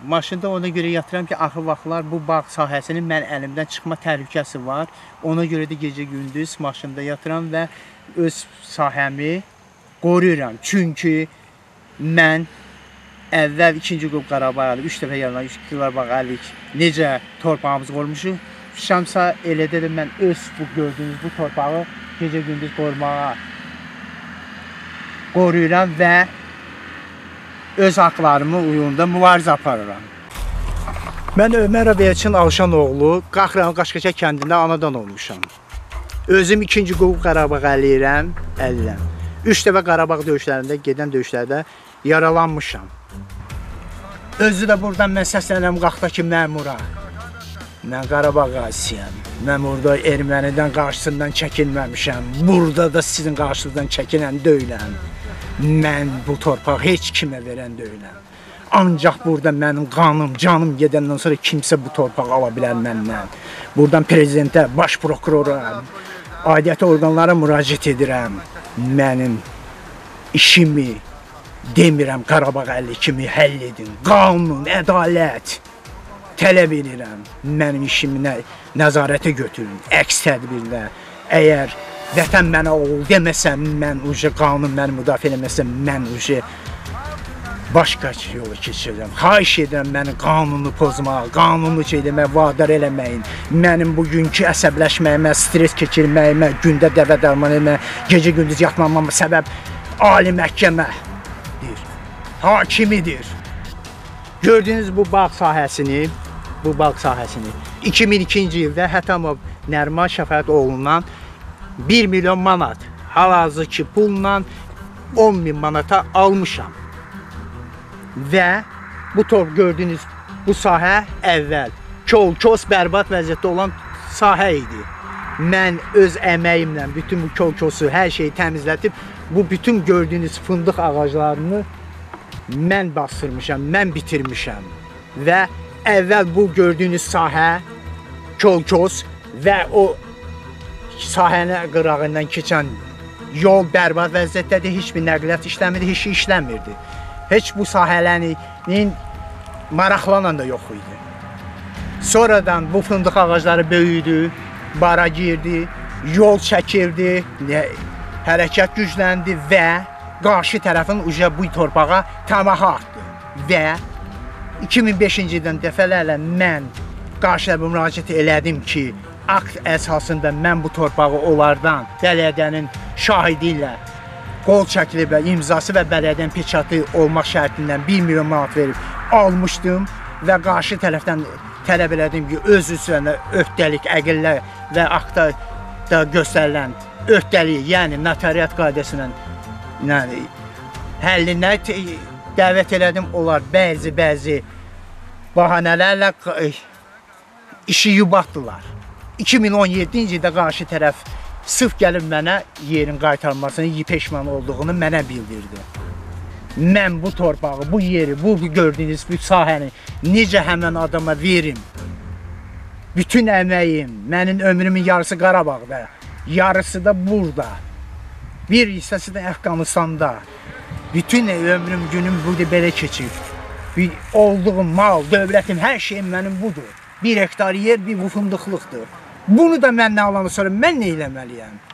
Maşında ona görə yatıram ki, axır vaxtlar bu bağ sahəsinin mən əlimdən çıxma təhlükəsi var. Ona görə də gecə-gündüz maşında yatıram və öz sahəmi qoruyuram. Çünki mən əvvəl 2-ci qrup Qarabağ əlik, 3 dəfə yarılan 3 Qarabağ əlik necə torpağımızı qorumuşuq. Şamsa elədə də mən öz bu gördüyünüz bu torpağı gecə-gündüz qorumağa qoruyuram və öz haqlarımı uyğunda mübarizə aparıram. Mən Ömərov Elçin Alşanoğlu, Qaxran Qaşqaça kəndində anadan olmuşam. Özüm 2-ci qrup Qarabağ əliyirəm, əliləm. 3 dəfə Qarabağ döyüşlərində, gedən döyüşlərdə yaralanmışam. Özü də buradan mən səslənirəm Qaxdakı məmura. Mən Qarabağ qazisiyəm. Mən burada ermənidən qarşısından çəkinməmişəm. Burada da sizin qarşınızdan çəkinən deyiləm. Mən bu torpağı heç kimə verən deyiləm. Ancaq burada mənim qanım, canım gedəndən sonra kimsə bu torpağı ala bilər məndən. Buradan prezidentə, baş prokurora, aidiyyəti orqanlara müraciət edirəm. Mənim işimi demirəm Qarabağ əlli kimi həll edin. Qanun, ədalət tələb edirəm. Mənim işimi nə, nəzarətə götürün, əks tədbirlə. Əgər vətən mənə oğul deməsəm, mən uca qanun məni müdafiə eləməsəm, mən uca başqa yola keçirəm. Xahiş edirəm məni qanunu pozmağa, qanunu şey demək, vadar eləməyin. Mənim bugünkü əsəbləşməyimə, stres keçirməyimə, gündə dəvə dərman etmə, gecə-gündüz yatmamama səbəb ali məhkəmədir. Hakimidir. Gördüyünüz bu bağ sahəsini, bu bağ sahəsini 2002-ci ildə Hətamov Nərman Şəfəət oğlundan 1 milyon manat hal-hazırki pulla 10 min manata almışam. Və bu tor gördüyünüz bu sahə əvvəl kol-kos bərbad vəziyyətdə olan sahə idi. Mən öz əməyimlə bütün bu kol-kosu, hər şeyi təmizlətib bu bütün gördüyünüz fındıq ağaclarını mən bastırmışam, mən bitirmişəm. Və əvvəl bu gördüyünüz sahə kol-kos və o sahənin qırağından keçən yol bərbad vəziyyətdədir, heç bir nəqliyyat işləmirdi, heç şey işləmirdi. Heç bu sahələrin maraqlanan da yox idi. Sonradan bu fındıq ağacları böyüdü, bara girdi, yol çəkildi, hərəkət gücləndi və qarşı tərəfin uca bu torpağa tamaha artdı. Və 2005-ci ildən dəfələrlə mən qarşı tərəfə müraciət elədim ki, akt əsasında mən bu torpağı onlardan bələdiyyənin şahidi ilə qol çəkilib və imzası və bələdiyyənin peçatı olmaq şərtindən 1 milyon manat verib almışdım və qarşı tərəfdən tələb elədim ki, öz üzərində öhdəlik, əqillə və aktda da göstərilən öhdəliyi, yəni notariat qaydasıyla yəni həllinə dəvət elədim. Onlar bəzi-bəzi bahanələrlə q- işi yubatdılar. 2017-ci ildə qarşı tərəf sırf gəlib mənə yerin qaytarmasını, yi peşman olduğunu mənə bildirdi. Mən bu torpağı, bu yeri, bu gördüyünüz bu sahəni necə həmən adama verim? Bütün əməyim, mənim ömrümün yarısı Qarabağda, yarısı da burada. Bir hissəsi də Əfqanistanda. Bütün ömrüm, günüm burada belə keçir. Olduğum mal, dövlətim, hər şeyim mənim budur. Bir hektar yer, bir bu fındıqlıqdır. Bunu da məndən alanı sonra mən nə eləməliyəm?